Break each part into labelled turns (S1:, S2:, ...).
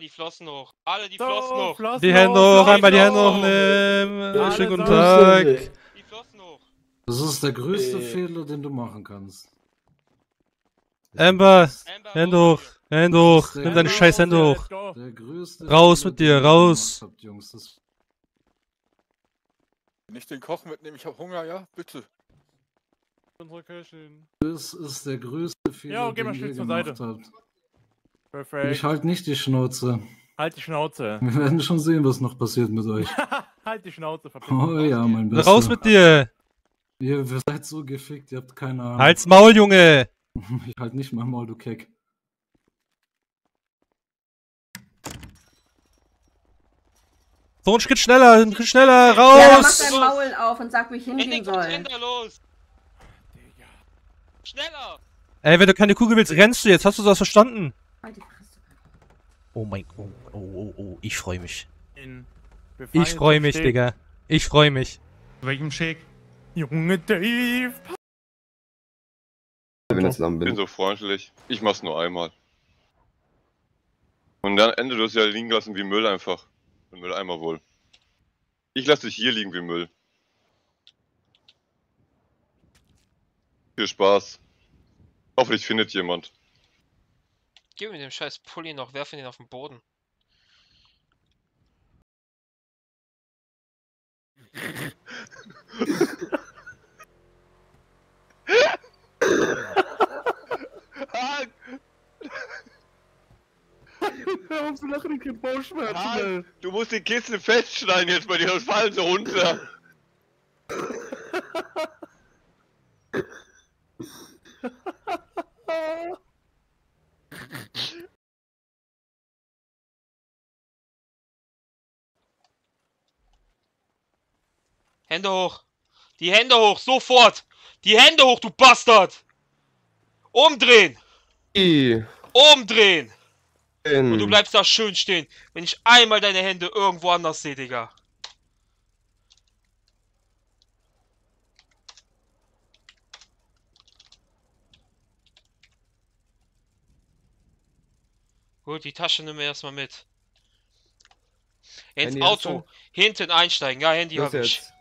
S1: die Flossen hoch. Alle die
S2: So,
S1: Flossen hoch.
S2: Flossen
S3: Die Hände
S2: hoch,
S3: hoch, einmal die Hände
S1: hoch.
S3: hochnehmen.
S2: Alle
S3: Schönen guten. Tag.
S1: Die Flossen hoch.
S4: Das ist der größte
S5: Äh.
S4: Fehler, den du machen kannst.
S3: Amber,
S1: Amber,
S3: Hände
S1: hoch.
S3: Hände hoch. Nimm deine scheiß Hände hoch. Raus
S4: Fehler,
S3: mit dir, raus.
S4: gemacht Habt, Jungs. Das,
S5: Wenn ich den Koch mitnehme, ich habe Hunger, ja? Bitte.
S2: Unsere Köchin.
S4: das ist der größte Fehler,
S2: Ja, geh
S4: den
S2: mal
S4: ihr
S2: schnell zur
S4: gemacht
S2: Seite.
S4: habt.
S2: Perfekt.
S4: Ich halt nicht die Schnauze.
S2: halt die Schnauze.
S4: Wir werden schon sehen, was noch passiert mit euch.
S2: halt die Schnauze, verpiss
S4: Oh ja, mein Bester.
S3: Raus mit dir.
S4: Ihr seid so gefickt, ihr habt keine Ahnung.
S3: Halt's Maul, Junge.
S4: Ich halt nicht mein Maul, du Keck.
S3: So ein Schritt schneller, ein Schritt schneller,
S6: Ja, dann mach
S3: raus.
S6: dein Maul auf und sag, wo ich
S1: In
S6: hingehen soll.
S1: Container los. Schneller.
S3: Ey, wenn du keine Kugel willst, rennst du jetzt. Hast du das verstanden?
S6: Halt die Fresse.
S3: Oh mein Gott. Oh, oh, oh. Ich freue mich. Ich freue mich. Digga. Ich freue mich.
S7: Welchem Shake?
S2: Junge Dave.
S8: wenn ich zusammen
S9: bin
S8: bin.
S9: so freundlich. Ich mach's nur einmal. Und dann Ende du es ja liegen lassen wie Müll einfach. Ein Mülleimer wohl. Ich lasse dich hier liegen wie Müll. Viel Spaß. Hoffentlich findet jemand.
S1: Gib mir den scheiß Pulli noch, werf ihn auf den Boden.
S5: Hör auf zu lachen, ich krieg Bauchschmerzen.
S9: Nein, du musst die Kiste festschneiden jetzt bei dir, sonst fallen sie runter.
S1: Hände hoch. Die Hände hoch, sofort. Die Hände hoch, du Bastard. Umdrehen.
S8: I,
S1: Umdrehen.
S8: in.
S1: Und du bleibst da schön stehen, wenn ich einmal deine Hände irgendwo anders sehe, Digga. Gut, die Tasche nehmen wir erstmal mit. Ins
S8: Handy
S1: Auto. Hinten einsteigen. Ja, Handy
S8: Los
S1: hab ich.
S8: jetzt.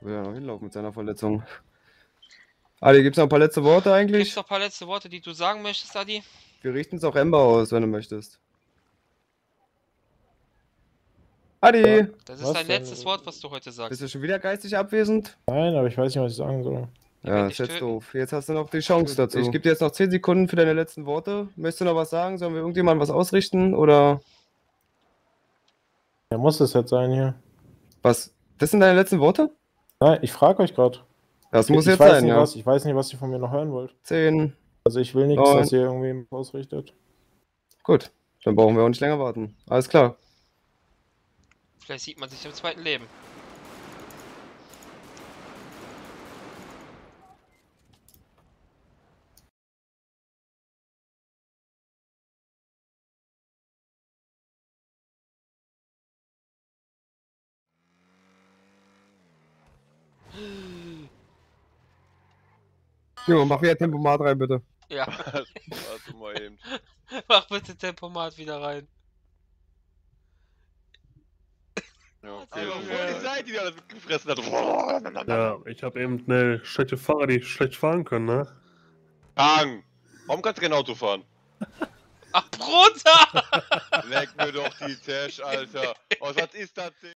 S8: Will ja noch hinlaufen mit seiner Verletzung. Adi, gibt's noch ein paar letzte Worte
S1: Gibt's
S8: eigentlich?
S1: noch ein paar letzte Worte, die du sagen möchtest, Adi?
S8: Wir richten es auch Ember aus, wenn du möchtest. Adi,
S1: Das ist
S7: Was
S1: dein
S7: denn?
S1: letztes Wort, was du heute sagst.
S8: bist du schon wieder geistig abwesend?
S7: Nein, aber ich weiß nicht, was ich sagen soll.
S8: Ja, ist jetzt
S1: töten.
S8: doof. Jetzt hast du noch die Chance dazu.
S3: dazu.
S8: Ich gebe dir jetzt noch 10 Sekunden für deine letzten Worte. Möchtest du noch was sagen? Sollen wir irgendjemandem was ausrichten? Oder
S7: Ja, muss es jetzt sein hier.
S8: was? Das sind deine letzten Worte?
S7: Nein, ich frage euch gerade.
S8: Das muss
S7: ich
S8: jetzt
S7: weiß
S8: sein,
S7: nicht,
S8: ja.
S7: was, Ich weiß nicht, was ihr von mir noch hören wollt.
S8: 10.
S7: Also ich will nichts, dass ihr irgendwie ausrichtet.
S8: Gut. Dann brauchen wir auch nicht länger warten. Alles klar.
S1: Vielleicht sieht man sich im zweiten Leben.
S8: Junge, mach wieder Tempomat rein, bitte.
S1: Ja,
S9: Warte mal eben.
S1: mach bitte Tempomat wieder rein.
S9: Ja, okay.
S1: Also,
S9: Voll die Seite, die alles gefressen hat.
S10: Ja, ich habe eben eine schlechte Fahrer, die schlecht fahren können, ne?
S9: Hang! Warum kannst du kein Auto fahren?
S1: Ach, Bruder!
S9: Leck mir doch die Tash, Alter. Was, was ist das denn?